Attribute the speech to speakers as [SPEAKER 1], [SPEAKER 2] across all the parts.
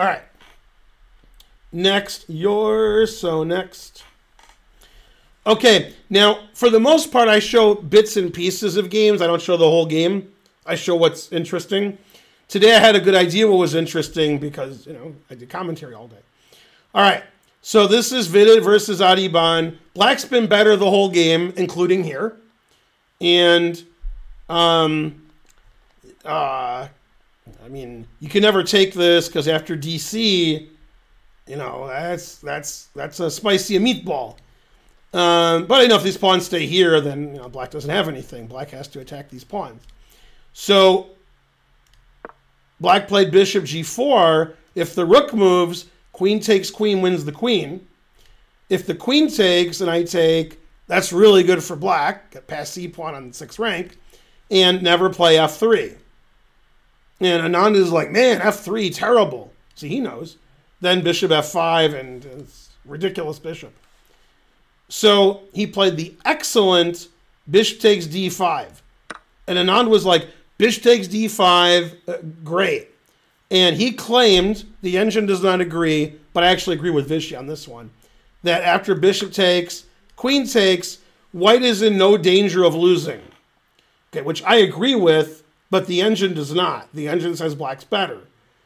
[SPEAKER 1] All right. Next, yours. So next. Okay, now for the most part, I show bits and pieces of games. I don't show the whole game. I show what's interesting. Today, I had a good idea what was interesting because you know I did commentary all day. All right, so this is Vidit versus Adhiban. Black's been better the whole game, including here, and um, uh, I mean, you can never take this because after DC, you know, that's that's that's a spicy meatball. Um, but I know if these pawns stay here, then you know, black doesn't have anything. Black has to attack these pawns. So black played bishop g4. If the rook moves, queen takes queen wins the queen. If the queen takes and I take, that's really good for black. Get past c pawn on the sixth rank, and never play f3. And Anand is like, man, f3, terrible. See, he knows. Then bishop f5 and ridiculous bishop. So he played the excellent bishop takes d5. And Anand was like, bishop takes d5, uh, great. And he claimed, the engine does not agree, but I actually agree with Vishy on this one, that after bishop takes, queen takes, white is in no danger of losing. Okay, which I agree with, but the engine does not. The engine says black's better.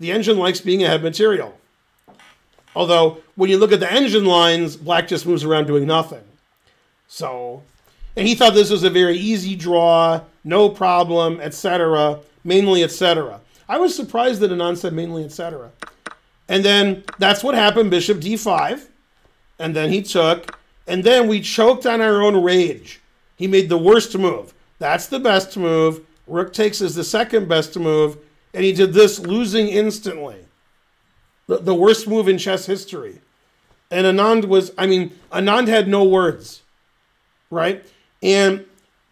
[SPEAKER 1] The engine likes being ahead material. Although, when you look at the engine lines, black just moves around doing nothing. So, and he thought this was a very easy draw, no problem, etc., mainly etc. I was surprised that Anand said mainly etc. And then that's what happened, bishop d5. And then he took, and then we choked on our own rage. He made the worst move. That's the best move. Rook takes is the second best move, and he did this losing instantly. The, the worst move in chess history. And Anand was, I mean, Anand had no words, right? And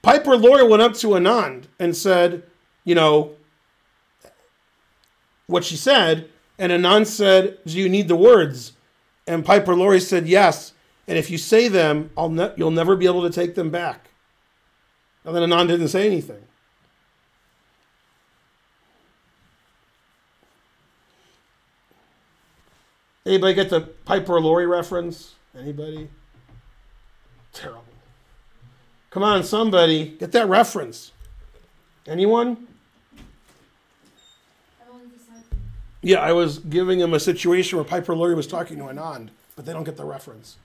[SPEAKER 1] Piper Laurie went up to Anand and said, you know, what she said, and Anand said, Do you need the words? And Piper Laurie said, Yes. And if you say them, I'll ne- you'll never be able to take them back. And then Anand didn't say anything. Anybody get the Piper Laurie reference? Anybody? Terrible. Come on, somebody. Get that reference. Anyone? Yeah, I was giving him a situation where Piper Laurie was talking to Anand, but they don't get the reference.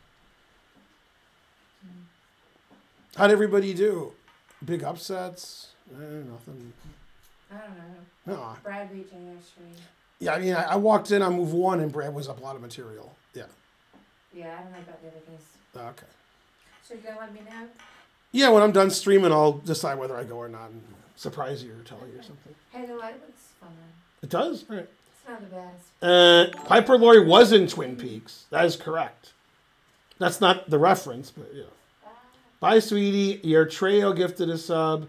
[SPEAKER 1] How'd everybody do? Big upsets? Eh, nothing.
[SPEAKER 2] I don't know.
[SPEAKER 1] No.
[SPEAKER 2] Brad beat Jayashri.
[SPEAKER 1] Yeah, I mean, I, I walked in on move one and Brad was up a lot of material. Yeah.
[SPEAKER 2] Yeah, I don't know about the other guys.
[SPEAKER 1] Okay.
[SPEAKER 2] So you gonna let me know?
[SPEAKER 1] Yeah, when I'm done streaming, I'll decide whether I go or not and surprise you or tell you or something.
[SPEAKER 2] Hey, the light looks fun.
[SPEAKER 1] It does? All right.
[SPEAKER 2] It's not the best.
[SPEAKER 1] Uh, Piper Laurie was in Twin Peaks. That is correct. That's not the reference, but yeah. Bye, sweetie. Your Treo gifted a sub.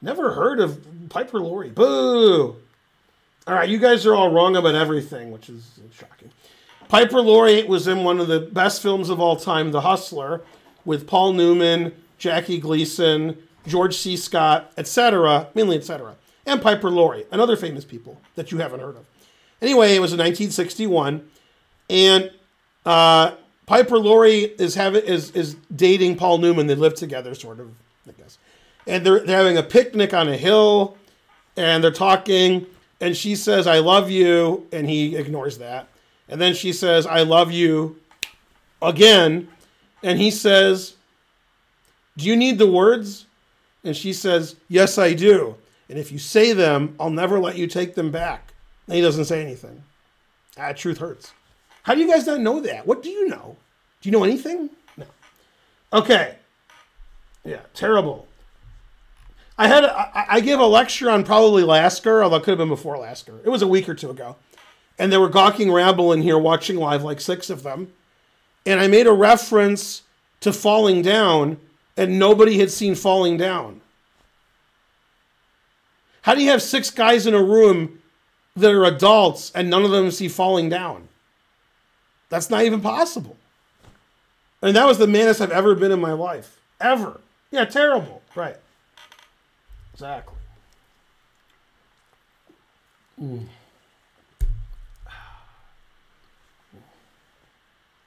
[SPEAKER 1] Never heard of Piper Laurie. Boo! All right, you guys are all wrong about everything, which is shocking. Piper Laurie was in one of the best films of all time, The Hustler, with Paul Newman, Jackie Gleason, George C. Scott, etc., mainly etc., and Piper Laurie and other famous people that you haven't heard of. Anyway, it was in 1961, and uh, Piper Laurie is having is is dating Paul Newman. They live together, sort of, I guess, and they're they're having a picnic on a hill, and they're talking, and she says, "I love you," and he ignores that, and then she says, "I love you," again, and he says, "Do you need the words?" And she says, "Yes, I do." And if you say them, I'll never let you take them back. And he doesn't say anything. Ah, truth hurts. How do you guys not know that? What do you know? Do you know anything? No. Okay. Yeah, terrible. I had I, I gave a lecture on probably Lasker, although it could have been before Lasker. It was a week or two ago. And there were gawking rabble in here watching live, like six of them. And I made a reference to falling down, and nobody had seen falling down. How do you have six guys in a room that are adults and none of them see falling down? That's not even possible. And that was the maddest I've ever been in my life. Ever. Yeah, terrible. Right. Exactly. Mm.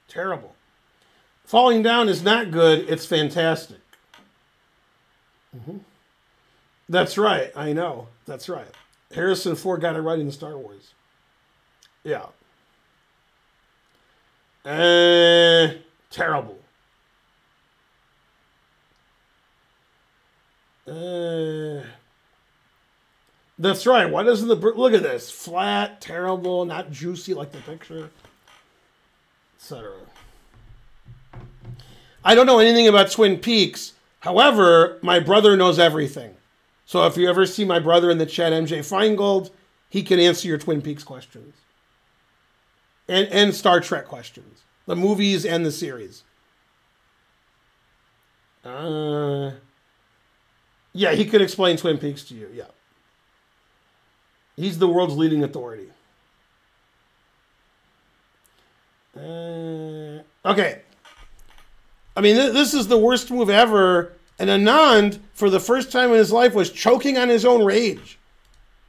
[SPEAKER 1] Terrible. Falling down is not good, it's fantastic. Mm-hmm. That's right, I know. That's right. Harrison Ford got it right in Star Wars. Yeah. Uh, terrible. Uh, that's right. Why doesn't the look at this flat, terrible, not juicy like the picture, etc. I don't know anything about Twin Peaks. However, my brother knows everything. So if you ever see my brother in the chat, MJ Finegold, he can answer your Twin Peaks questions and and Star Trek questions, the movies and the series. Uh, yeah, he could explain Twin Peaks to you. Yeah, he's the world's leading authority. Uh, okay. I mean, th- this is the worst move ever. And Anand, for the first time in his life, was choking on his own rage.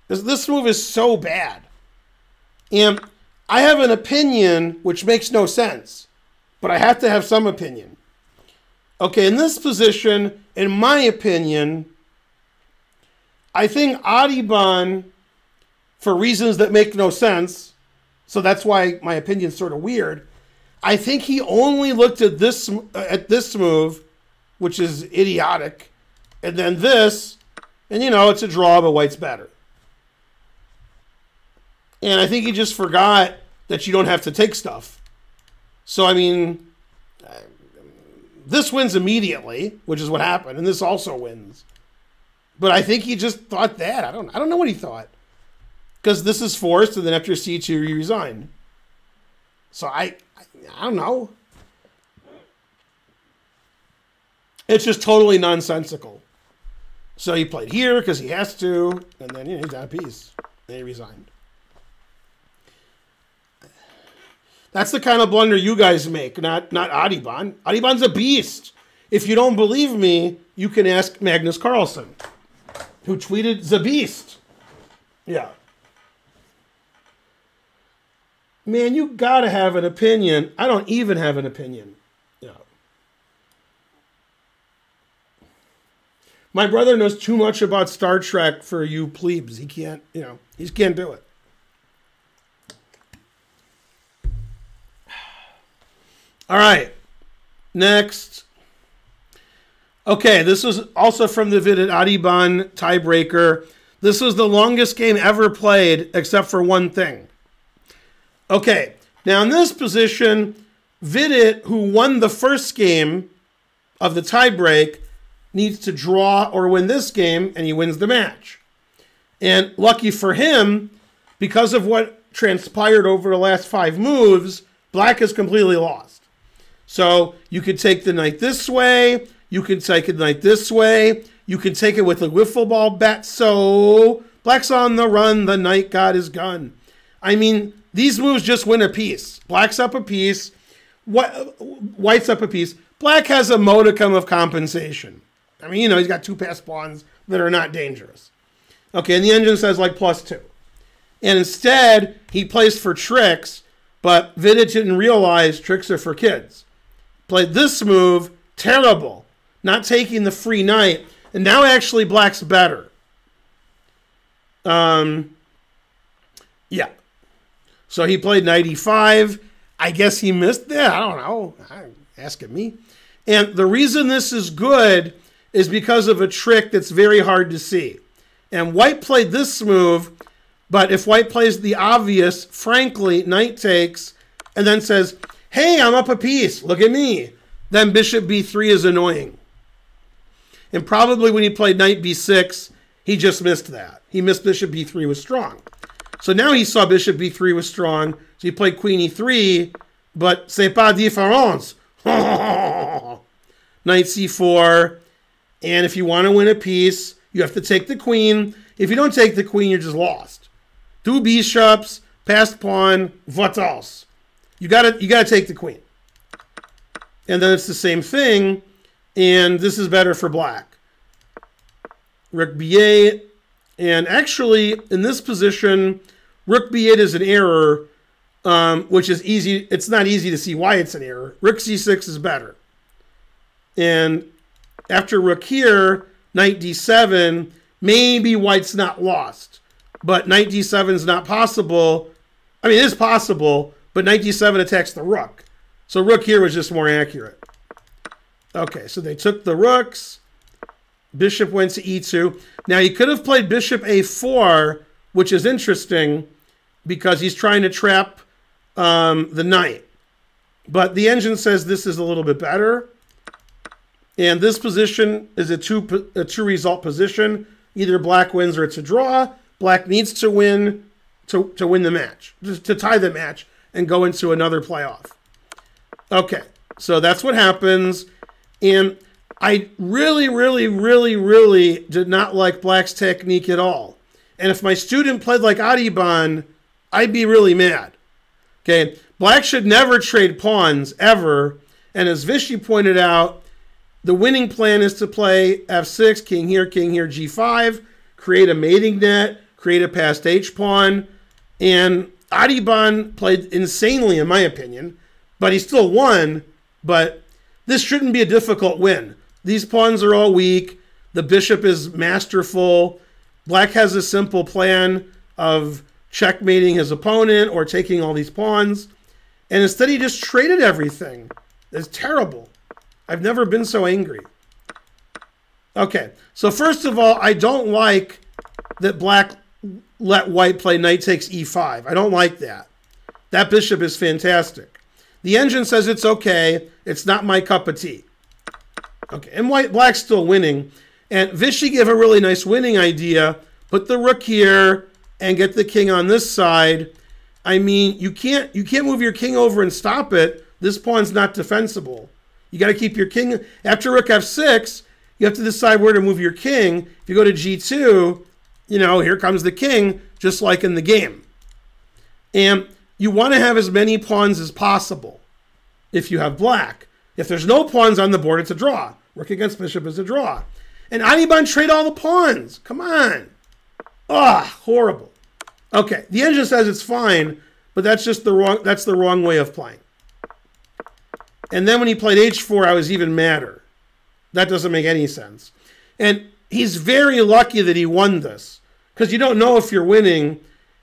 [SPEAKER 1] This, this move is so bad. And I have an opinion which makes no sense, but I have to have some opinion. Okay, in this position, in my opinion, I think Adhiban, for reasons that make no sense, so that's why my opinion's sort of weird. I think he only looked at this at this move, which is idiotic, and then this, and you know it's a draw, but white's better. And I think he just forgot that you don't have to take stuff. So I mean, this wins immediately, which is what happened, and this also wins. But I think he just thought that. I don't. I don't know what he thought, because this is forced, and then after C two, he resigned. So I, I don't know. It's just totally nonsensical. So he played here because he has to, and then you know, he's out of peace. And he resigned. That's the kind of blunder you guys make, not not Adhiban. Adhiban's a beast. If you don't believe me, you can ask Magnus Carlsen, who tweeted the beast. Yeah. Man, you gotta have an opinion. I don't even have an opinion. Yeah. My brother knows too much about Star Trek for you plebes. He can't, you know, he can't do it. All right. Next. Okay, this was also from the Vidit Adhiban tiebreaker. This was the longest game ever played, except for one thing. Okay, now in this position, Vidit, who won the first game of the tiebreak, needs to draw or win this game, and he wins the match. And lucky for him, because of what transpired over the last five moves, Black is completely lost. So you could take the knight this way, you can take the knight this way, you can take it with a wiffle ball bat. So Black's on the run, the knight got his gun. I mean, these moves just win a piece. Black's up a piece, What, White's up a piece. Black has a modicum of compensation. I mean, you know, he's got two pass pawns that are not dangerous. Okay, and the engine says like plus two. And instead, he plays for tricks, but Vidit didn't realize tricks are for kids. Played this move, terrible. Not taking the free knight. And now actually black's better. Um, yeah. So he played 95. I guess he missed that. I don't know. Asking me. And the reason this is good is because of a trick that's very hard to see. And white played this move, but if white plays the obvious, frankly, knight takes, and then says, hey, I'm up a piece, look at me, then bishop b3 is annoying. And probably when he played knight b6, he just missed that. He missed bishop b3 was strong. So now he saw bishop b3 was strong, so he played queen e3, but c'est pas différence. Knight c4, and if you want to win a piece, you have to take the queen. If you don't take the queen, you're just lost. Two bishops, passed pawn, what else? You gotta you gotta take the queen. And then it's the same thing, and this is better for black. Rook b8, and actually in this position, rook b8 is an error. um, which is easy. It's not easy to see why it's an error. Rook c6 is better. And after rook here, knight d7, maybe white's not lost. But knight d7 is not possible. I mean, it is possible, but knight d7 attacks the rook. So rook here was just more accurate. Okay, so they took the rooks. Bishop went to e2. Now, he could have played bishop a4, which is interesting because he's trying to trap um, the knight. But the engine says this is a little bit better. And this position is a two, a two result position. Either black wins or it's a draw. Black needs to win to, to win the match, to tie the match and go into another playoff. Okay, so that's what happens. And I really, really, really, really did not like Black's technique at all. And if my student played like Adhiban, I'd be really mad. Okay, Black should never trade pawns ever. And as Vishy pointed out, the winning plan is to play f6, king here, king here, g5, create a mating net, create a passed h pawn. And Adhiban played insanely, in my opinion, but he still won. But this shouldn't be a difficult win. These pawns are all weak. The bishop is masterful. Black has a simple plan of checkmating his opponent or taking all these pawns. And instead, he just traded everything. It's terrible. I've never been so angry. Okay, so first of all, I don't like that black let white play knight takes e5. I don't like that. That bishop is fantastic. The engine says it's okay. It's not my cup of tea. Okay, and white black's still winning. And Vishy gave a really nice winning idea. Put the rook here and get the king on this side. I mean, you can't you can't move your king over and stop it. This pawn's not defensible. You got to keep your king after rook f6. You have to decide where to move your king. If you go to g2, you know, here comes the king, just like in the game. And you want to have as many pawns as possible if you have black. If there's no pawns on the board, it's a draw. Rook against bishop is a draw. And Adhiban trade all the pawns. Come on. Ah, horrible. Okay, the engine says it's fine, but that's just the wrong that's the wrong way of playing. And then when he played h4, I was even madder. That doesn't make any sense. And he's very lucky that he won this because you don't know if you're winning.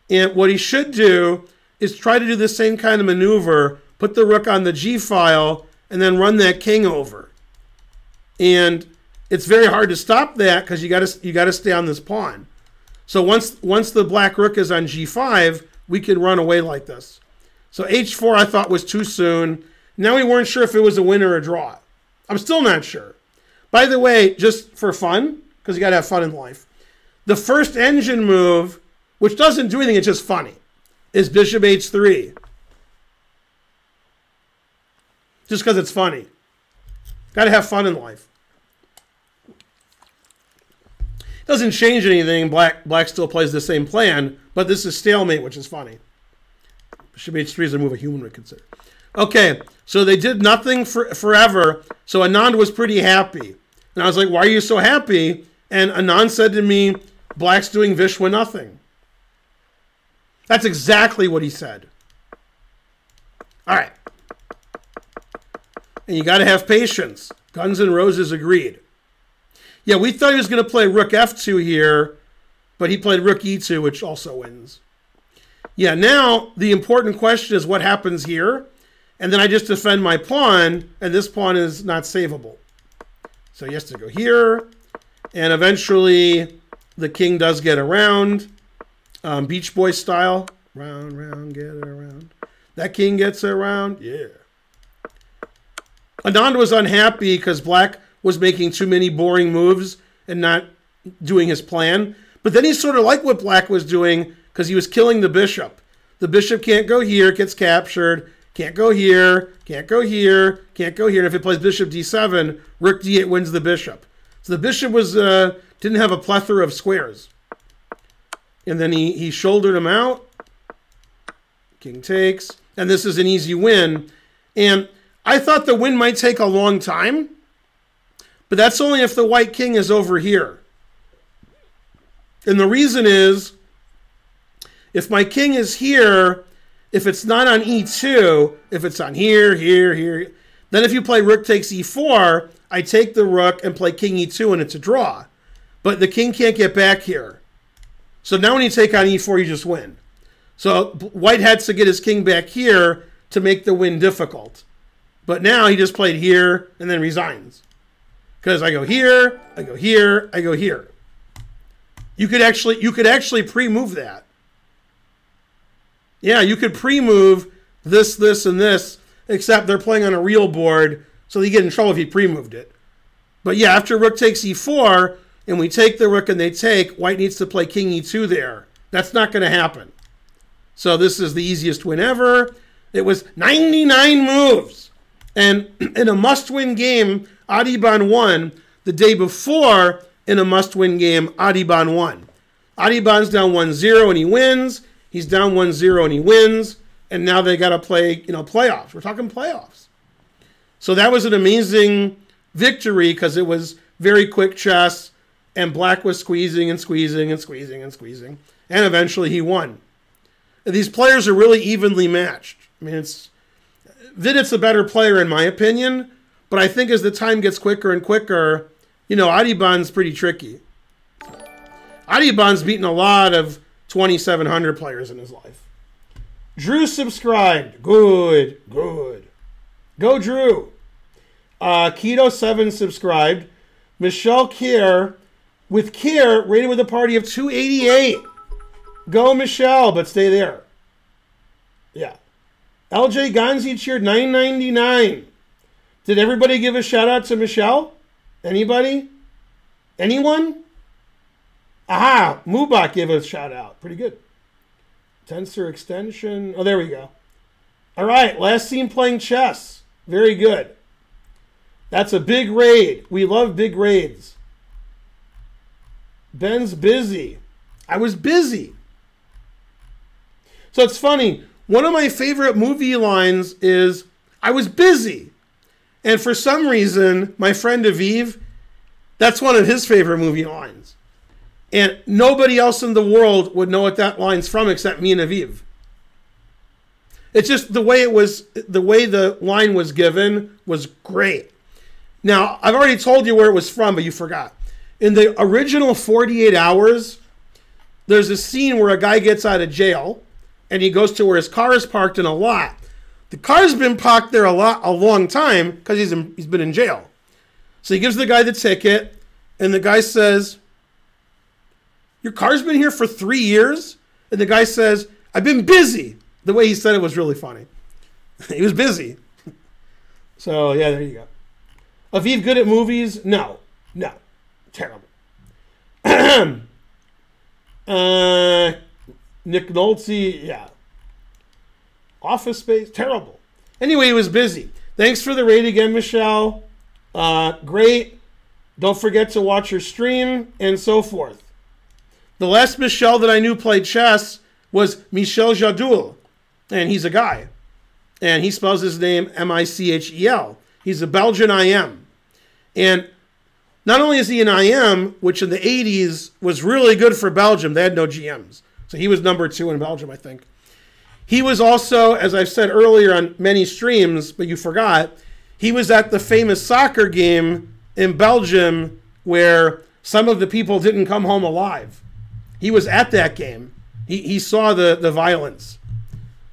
[SPEAKER 1] And what he should do is try to do the same kind of maneuver, put the rook on the g file, and then run that king over. And it's very hard to stop that because you got to you got to stay on this pawn. So once once the black rook is on g5, we can run away like this. So h4 I thought was too soon. Now we weren't sure if it was a win or a draw. I'm still not sure. By the way, just for fun, because you got to have fun in life, the first engine move, which doesn't do anything, it's just funny, is bishop h3. Just because it's funny. Got to have fun in life. Doesn't change anything. Black black still plays the same plan, but this is stalemate, which is funny. Bishop h3 is a move a human would consider. Okay, so they did nothing for forever. So Anand was pretty happy. And I was like, why are you so happy? And Anand said to me, Black's doing Vishwa nothing. That's exactly what he said. All right. And you got to have patience. Guns and Roses agreed. Yeah, we thought he was going to play Rook F2 here, but he played Rook E2, which also wins. Yeah, now the important question is what happens here. And then I just defend my pawn, and this pawn is not savable. So he has to go here. And eventually the king does get around. Um, Beach Boy style. Round, round, get around. That king gets around. Yeah. Anand was unhappy because black was making too many boring moves and not doing his plan. But then he sort of liked what black was doing because he was killing the bishop. The bishop can't go here, gets captured. Can't go here, can't go here, can't go here. And if it plays bishop d7, rook d8 wins the bishop. So the bishop was uh, didn't have a plethora of squares. And then he, he shouldered him out. King takes. And this is an easy win. And I thought the win might take a long time. But that's only if the white king is over here. And the reason is, if my king is here, if it's not on e2, if it's on here, here, here, then if you play rook takes e4, I take the rook and play king e2 and it's a draw. But the king can't get back here. So now when you take on e4, you just win. So white has to get his king back here to make the win difficult. But now he just played here and then resigns. Because I go here, I go here, I go here. You could actually you could actually pre-move that. Yeah, you could pre-move this, this, and this, except they're playing on a real board, so you get in trouble if you pre-moved it. But yeah, after rook takes e4, and we take the rook and they take, white needs to play king e2 there. That's not going to happen. So this is the easiest win ever. It was 99 moves. And in a must-win game, Adhiban won. The day before, in a must-win game, Adhiban won. Adhiban's down 1-0 and he wins. He's down 1-0 and he wins. And now they got to play, you know, playoffs. We're talking playoffs. So that was an amazing victory because it was very quick chess and black was squeezing and squeezing and squeezing and squeezing. And eventually he won. These players are really evenly matched. I mean, it's Vidit's a better player in my opinion, but I think as the time gets quicker and quicker, you know, Adhiban's pretty tricky. Adhiban's beaten a lot of 2,700 players in his life. Drew subscribed. Good, good. Go, Drew. Uh, Keto7 subscribed. Michelle Kier, with Kier, rated with a party of 288. Go, Michelle, but stay there. Yeah. LJ Gonzi cheered 999. Did everybody give a shout out to Michelle? Anybody? Anyone? Aha! Mubak gave a shout out. Pretty good. Tensor extension. Oh, there we go. All right, last scene playing chess. Very good. That's a big raid. We love big raids. Ben's busy. I was busy. So it's funny. One of my favorite movie lines is I was busy. And for some reason, my friend Aviv, that's one of his favorite movie lines. And nobody else in the world would know what that line's from except me and Aviv. It's just the way it was, the way the line was given was great. Now, I've already told you where it was from, but you forgot. In the original 48 hours, there's a scene where a guy gets out of jail and he goes to where his car is parked in a lot. The car's been parked there a lot a long time because he's he's been in jail. So he gives the guy the ticket, and the guy says, "Your car's been here for three years." And the guy says, "I've been busy." The way he said it was really funny. he was busy. so yeah, there you go. Aviv good at movies? No, no, terrible. uh, Nick Nolte, yeah. Office Space, terrible. Anyway, he was busy. Thanks for the raid again, Michelle. Uh, great. Don't forget to watch your stream and so forth. The last Michelle that I knew played chess was Michel Jadoul, and he's a guy. And he spells his name M I C H E L. He's a Belgian IM. And not only is he an IM, which in the 80s was really good for Belgium, they had no GMs. So he was number two in Belgium, I think. He was also, as I've said earlier on many streams, but you forgot, he was at the famous soccer game in Belgium where some of the people didn't come home alive. He was at that game. He, he saw the, the violence.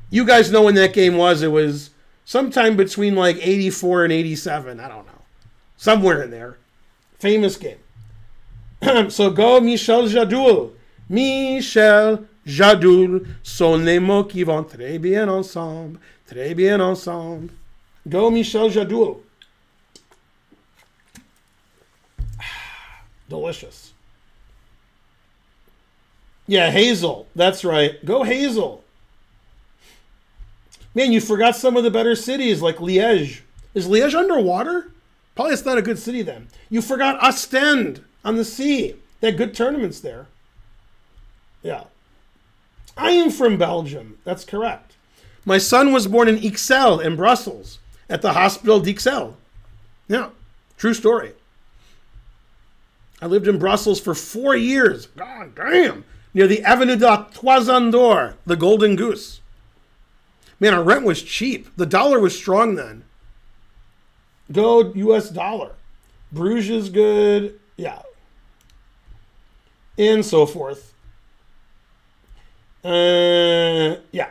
[SPEAKER 1] You guys know when that game was. It was sometime between like 84 and 87. I don't know. Somewhere in there. Famous game. so go Michel Jadoul. Michel Jadoul sont les mots qui vont très bien ensemble. Très bien ensemble. Go Michel Jadoul. Delicious. Yeah, Hazel. That's right. Go Hazel. Man, you forgot some of the better cities like Liège. Is Liège underwater? Probably it's not a good city then. You forgot Ostend on the sea. They had good tournaments there. Yeah. I am from Belgium. That's correct. My son was born in Ixelles in Brussels at the Hospital d'Ixelles. Yeah, true story. I lived in Brussels for four years. God damn. Near the Avenue de Toison d'Or, the Golden Goose. Man, our rent was cheap. The dollar was strong then. Go US dollar. Bruges good. Yeah. And so forth. Uh, yeah.